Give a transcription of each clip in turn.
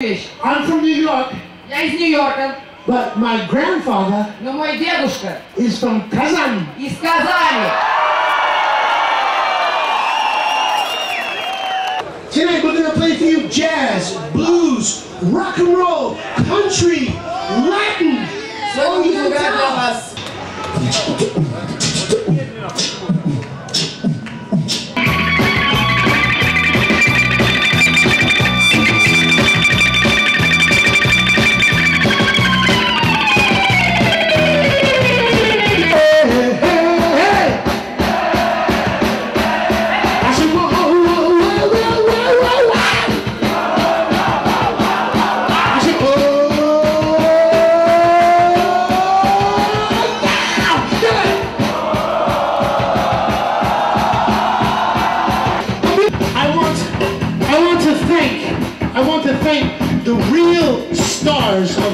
вещь. I'm from New York, Я из Нью-Йорка, but my grandfather но мой дедушка is from Kazan. из Казани. Tonight we're gonna play for you jazz, blues, rock and roll, country, Latin. Сегодня будем играть для вас Stars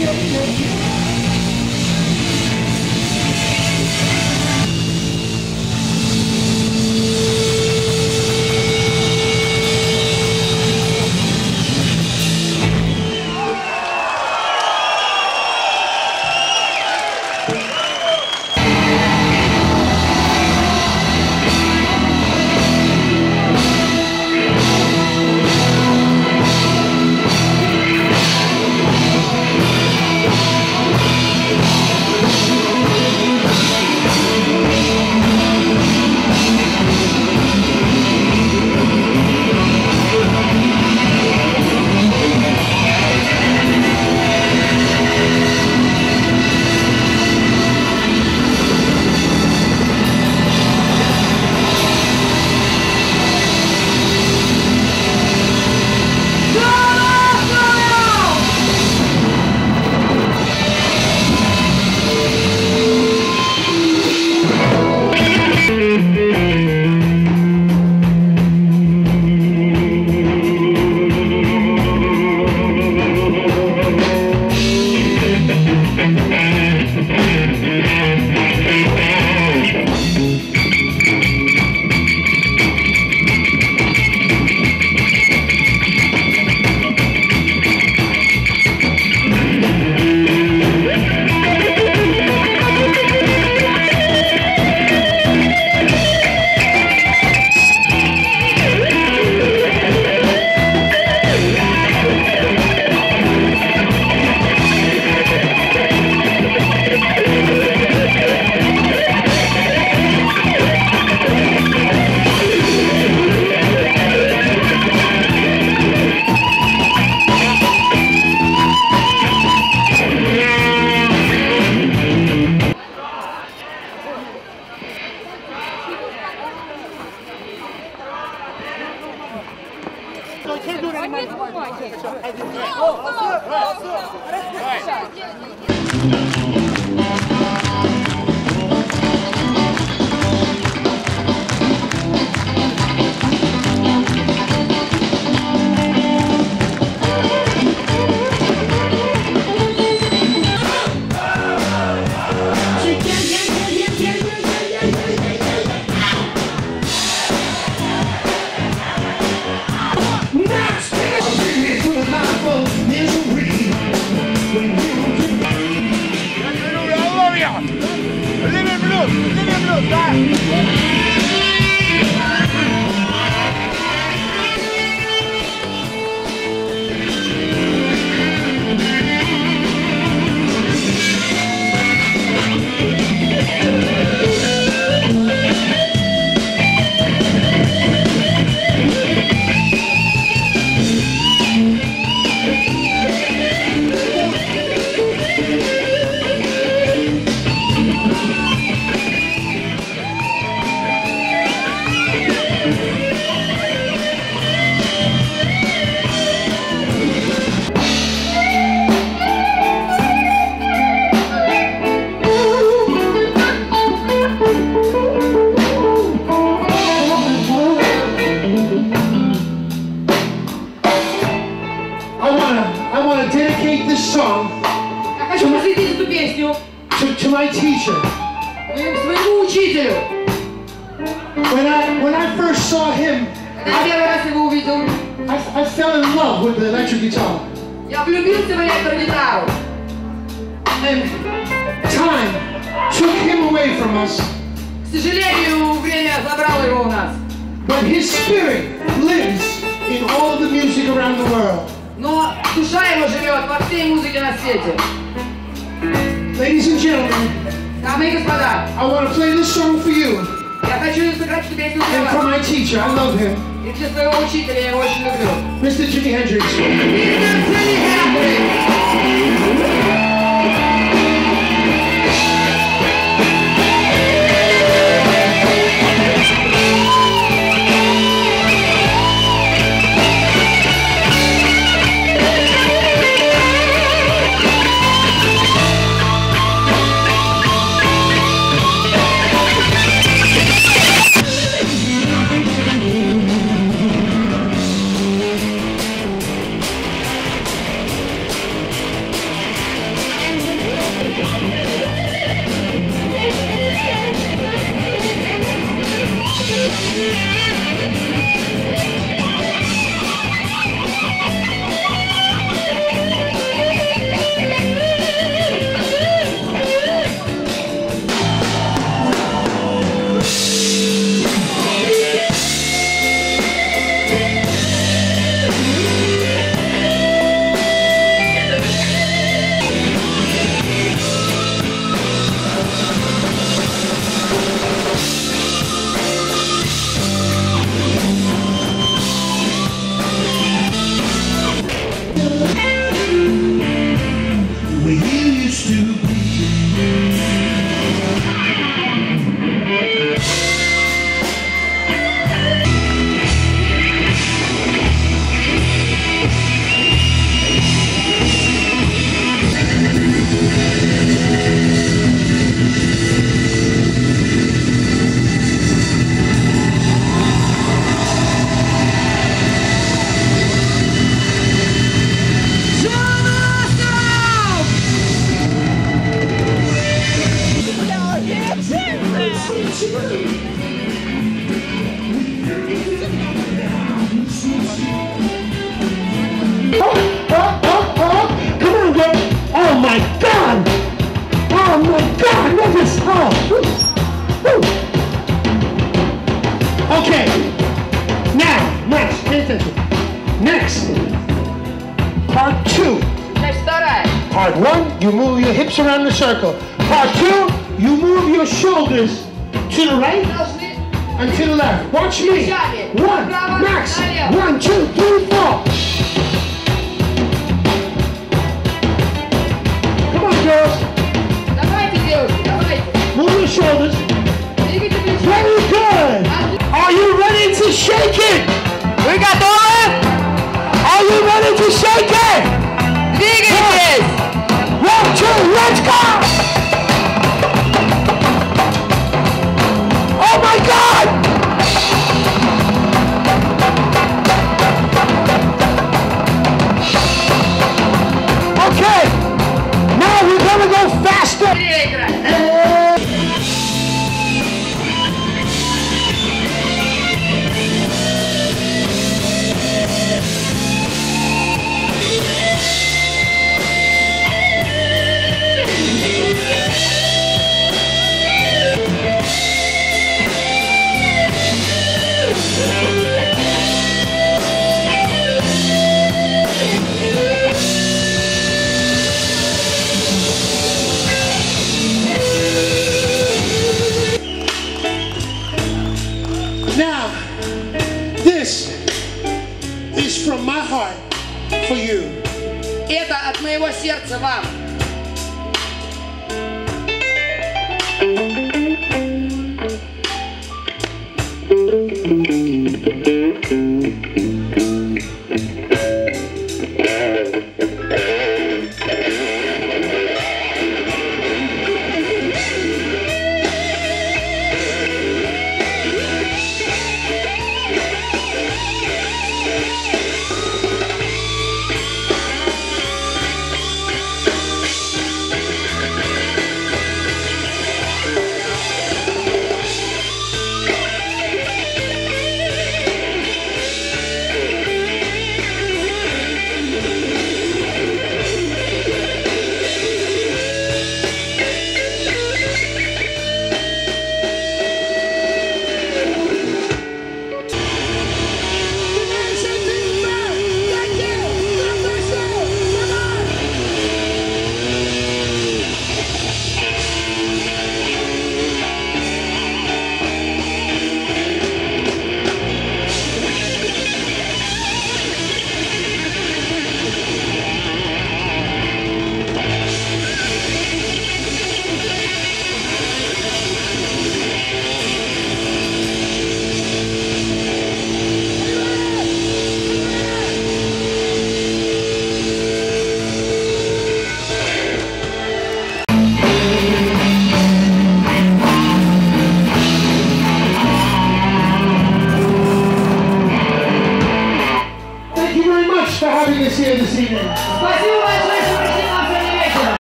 よりよ I wanna, I wanna dedicate this song Я хочу посвятить эту песню to, to my teacher. моему- своему учителю. When I, when I first saw him, Когда я первый раз его увидел, I, I fell in love with the electric guitar. я влюбился в электрогитару. And time took him away from us, К сожалению, время забрало его у нас. but his spirit lives in all the music around the world. Но душа его живет во всей музыке на свете. Ladies and gentlemen, Дамы и господа, I want to play this song for you я хочу сыграть эту песню для and for my teacher. I love him, И для своего учителя я его очень люблю. Mr. Jimi Hendrix. Мистер Джимми attention. Next, part two. Part one, you move your hips around the circle. Part two, you move your shoulders to the right and to the left. Watch me. One, max. One, two, three, four. Come on, girls. Move your shoulders. Very good. Are you ready to shake it? We got the oil? Are you ready to shake it? Dig it. One, two, let's go. Oh my God. Okay. Now we're gonna go faster.